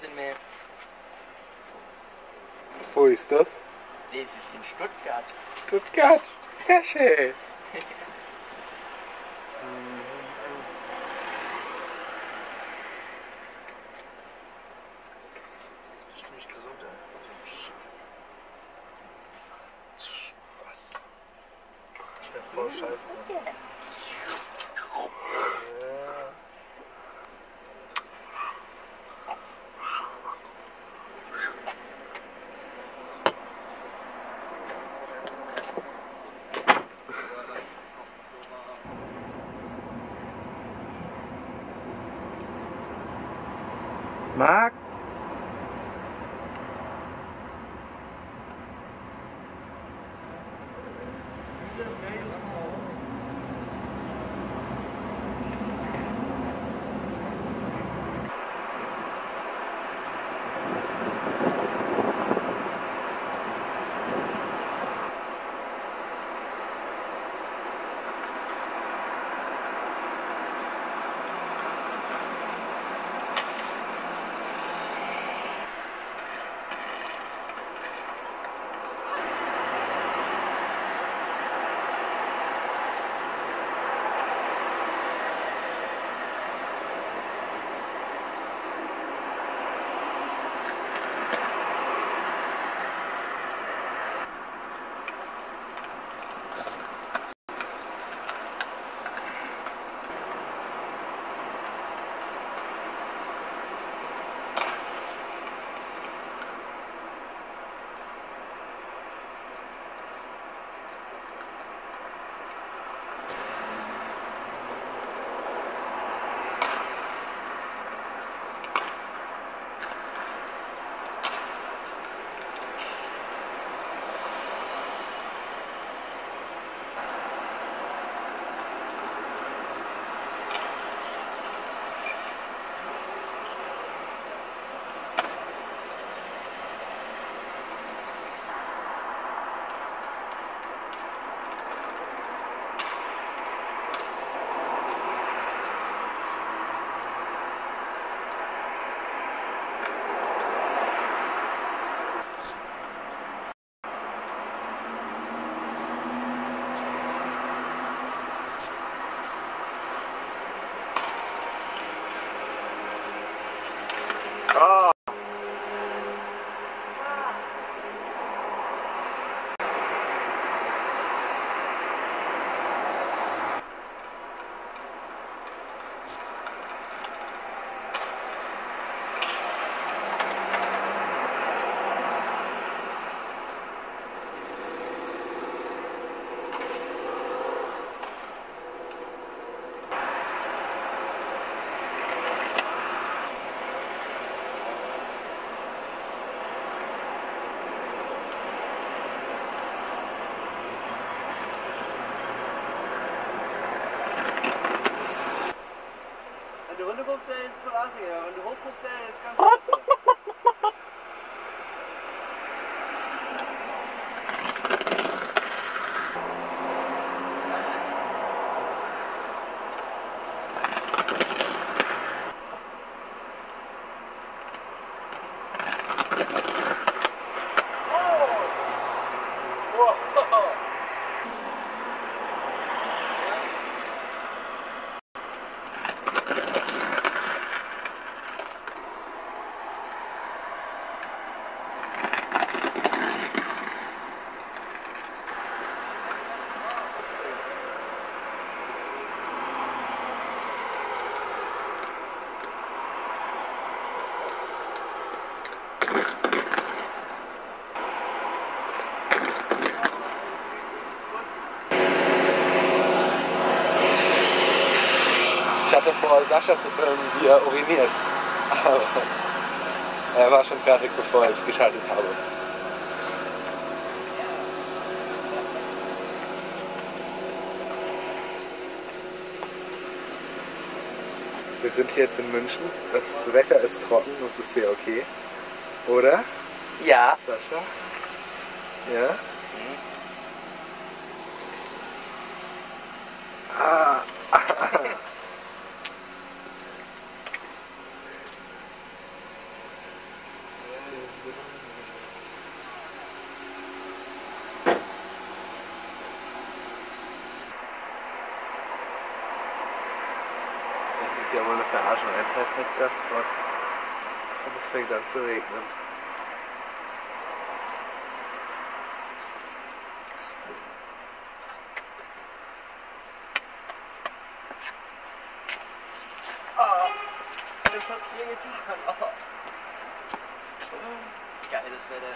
sind wir. Wo ist das? Das ist in Stuttgart. Stuttgart. Sehr schön. Mark. Ist verlassen. Wenn du hoch guckst, der ist ganz Sascha zu filmen, wie er uriniert. Aber er war schon fertig, bevor ich geschaltet habe. Wir sind hier jetzt in München. Das Wetter ist trocken, das ist sehr okay. Oder, Ja. Sascha? Ja? Ja wohl eine Verarschung, ein perfekter Spot. Und es fängt an zu regnen. Das hat's mir getan. Oh. Geiles Wetter.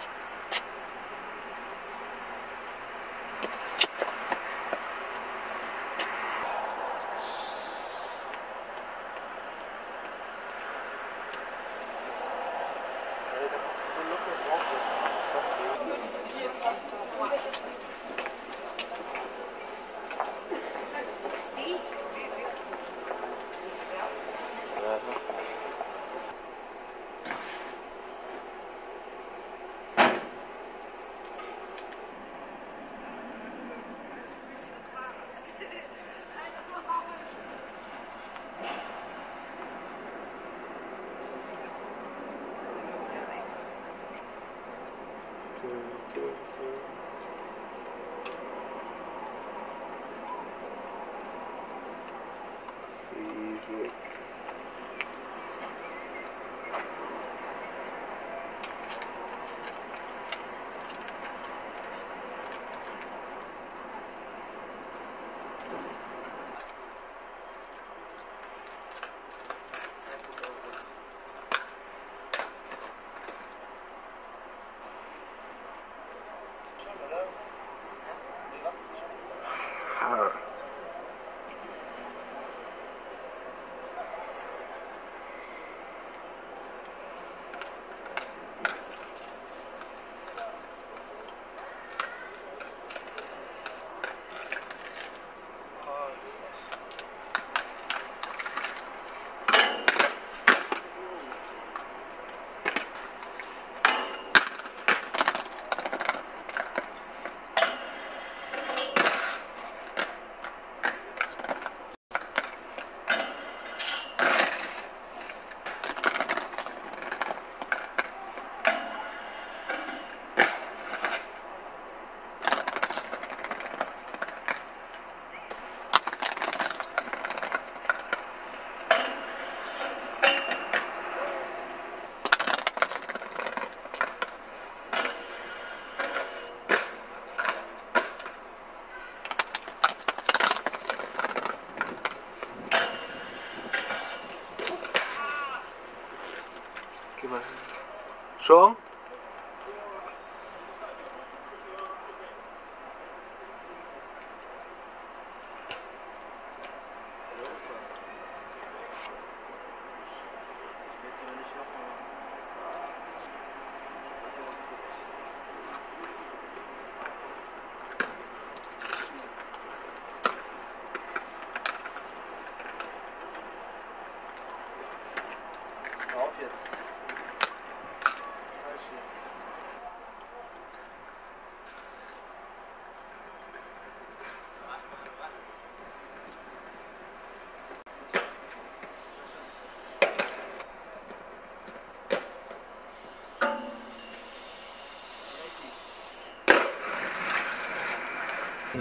双。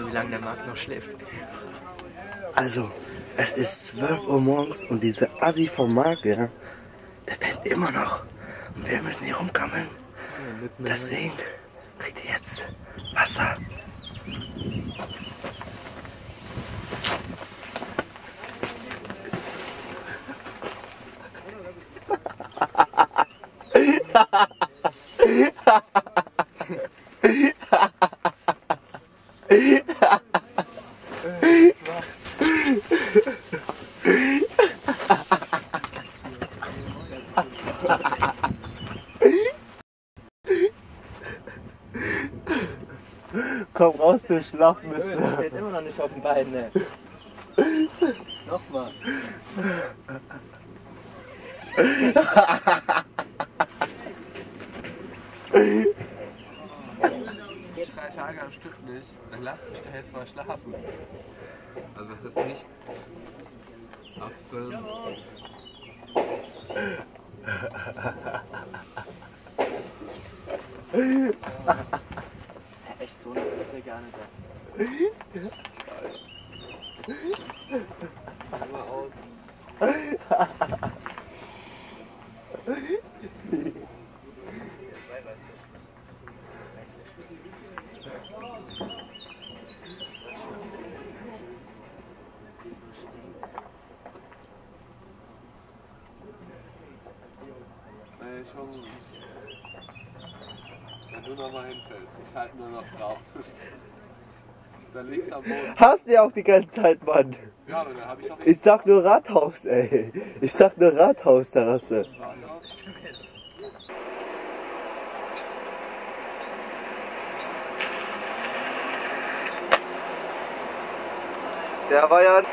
Wie lange der Markt noch schläft. Also, es ist 12 Uhr morgens und diese Assi vom Markt, ja, der pennt immer noch. Und wir müssen hier rumkammeln. Deswegen kriegt ihr jetzt Wasser. Komm raus, du Schlafmütze. steht immer noch nicht auf den Beinen. Ne? Nochmal. Drei Tage am Stück nicht, dann lass mich doch jetzt mal schlafen. Also das ist nicht aufzubilden. Echt so, das ist der gar nicht. Mal aus. Nee, schon. Wenn du nochmal hinfällst, ich halte nur noch drauf. Dann liegst du am Boden. Hast du ja auch die ganze Zeit, Mann. Ja, aber dann habe ich doch Ich sag nur Rathaus, ey. Ich sag nur Rathausterrasse. Der war ja.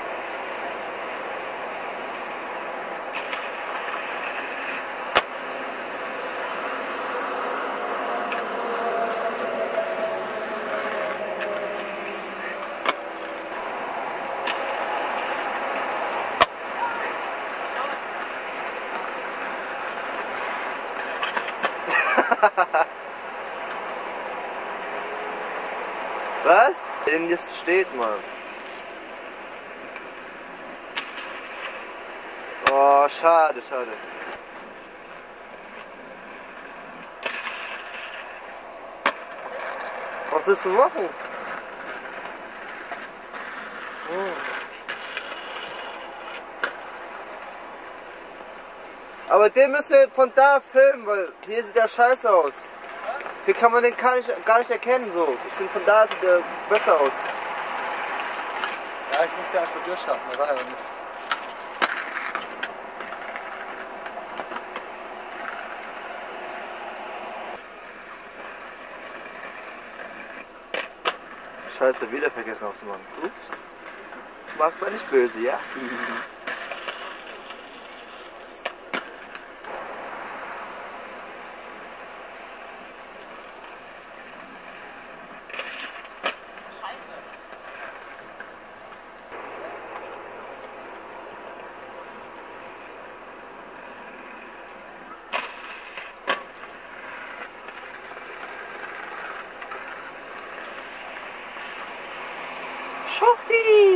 Was? Denn das steht, Mann. Oh, schade, schade. Was willst du machen? Aber den müsst ihr von da filmen, weil hier sieht der scheiße aus. Hier kann man den gar nicht, gar nicht erkennen so. Ich finde von da sieht der besser aus. Ja, ich muss ja einfach durchschaffen, das war ja nicht. Scheiße, wieder vergessen auszumachen. Ups. Mag's ja nicht böse, ja? Schufti!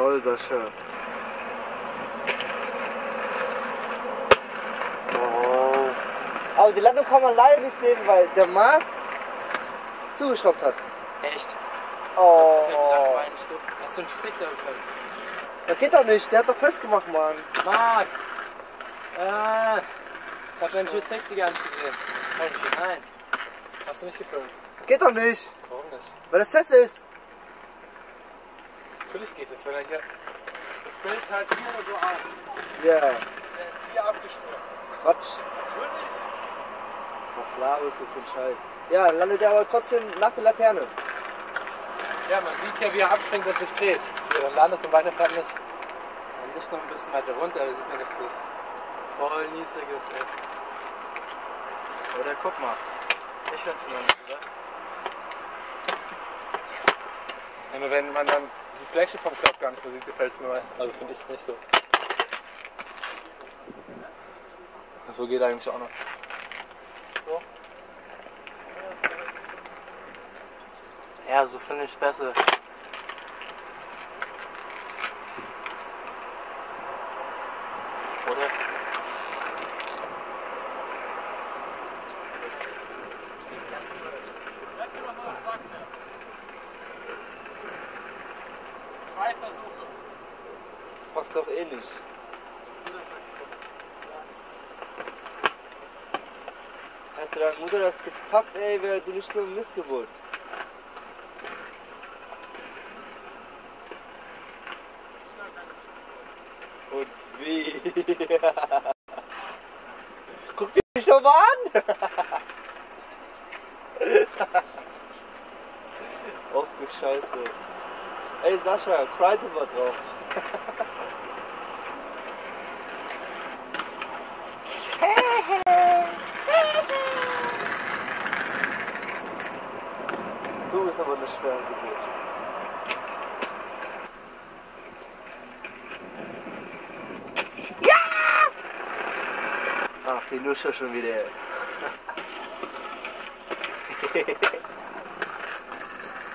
Toll, Sascha. Oh. Aber die Landung kann man leider nicht sehen, weil der Marc zugeschraubt hat. Echt? Oh. Hast du einen Sixer bekommen? Das geht doch nicht, der hat doch festgemacht, Mann. Marc! Äh, das hat mein Schuss 60 gar nicht gesehen. Nein. Hast du nicht gefilmt? Geht doch nicht, Warum nicht? weil das fest ist. Natürlich geht es, wenn er hier. Das Bild halt hier so auf. Ja, Der ist hier abgesprungen. Quatsch. Was laberst du für ein Scheiß? Ja, landet er aber trotzdem nach der Laterne. Ja, man sieht ja, wie er abspringt und sich dreht. Hier, dann landet und weiterfährt nicht. Dann nicht noch ein bisschen weiter runter, da sieht man, dass das voll niedrig ist. Ey. Oder guck mal. Ich find's noch nicht, oder? Ja, wenn man dann die Fläche vom Kopf gar nicht mehr sieht, gefällt es mir mal. Also finde ich es nicht so. So geht eigentlich auch noch. So? Ja, so finde ich besser. Oder? Nicht. Hat deine Mutter das gepackt, ey, wäre du nicht so eine Missgeburt. Und wie? Guck dich doch mal an! Och du Scheiße. Ey Sascha, cry mal drauf. Du bist aber eine schwere Geburt. Ach, die Lusche schon wieder.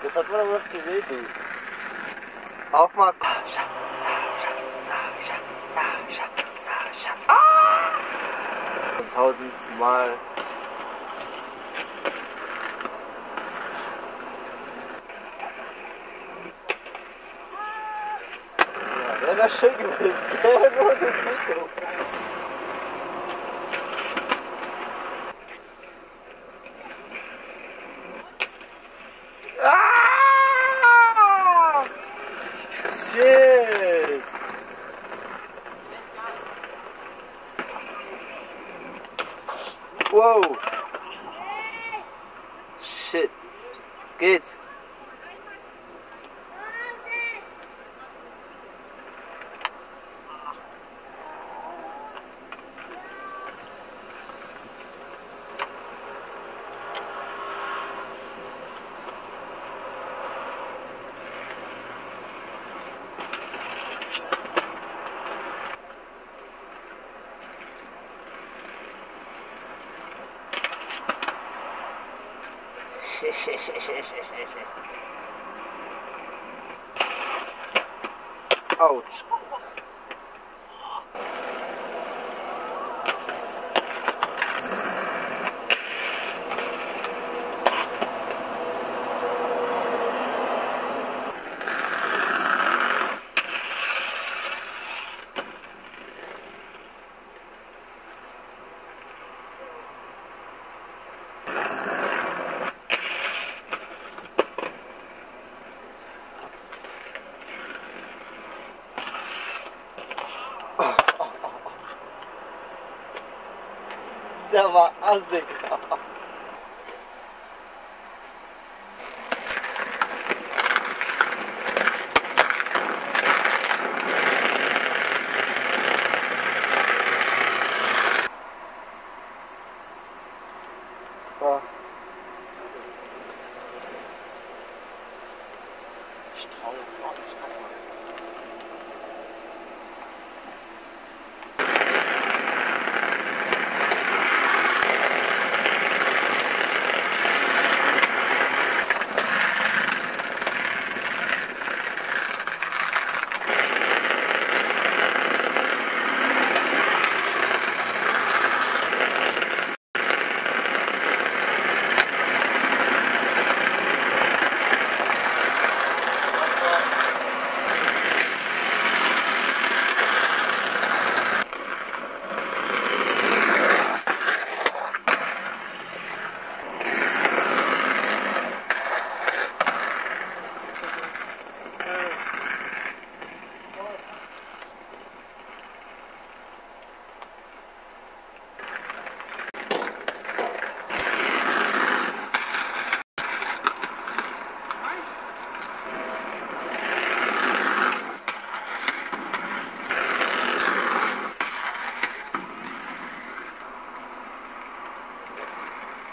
Das hat man aber noch gesehen. Aufmachen. Sascha, Sascha, Sascha, Sascha, Sascha. Ah! Zum tausendsten Mal. Ja, der wäre schön gewesen. Der wäre nur das Mikro. Ah! Shit! Wow! Shit! Geht's? out. Der war assig. So. Ich traue mir auch nicht, guck mal.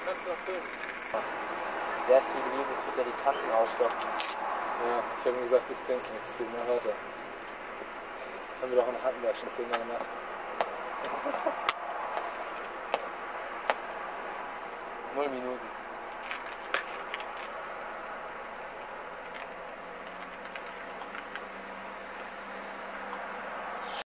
Kannst du noch filmen? Sehr viel Liebe tut er die Taschen ausstoppen. Ja, ich habe ihm gesagt, das bringt nichts. Tut mir heute. Das haben wir doch in der Hand schon 10 Jahre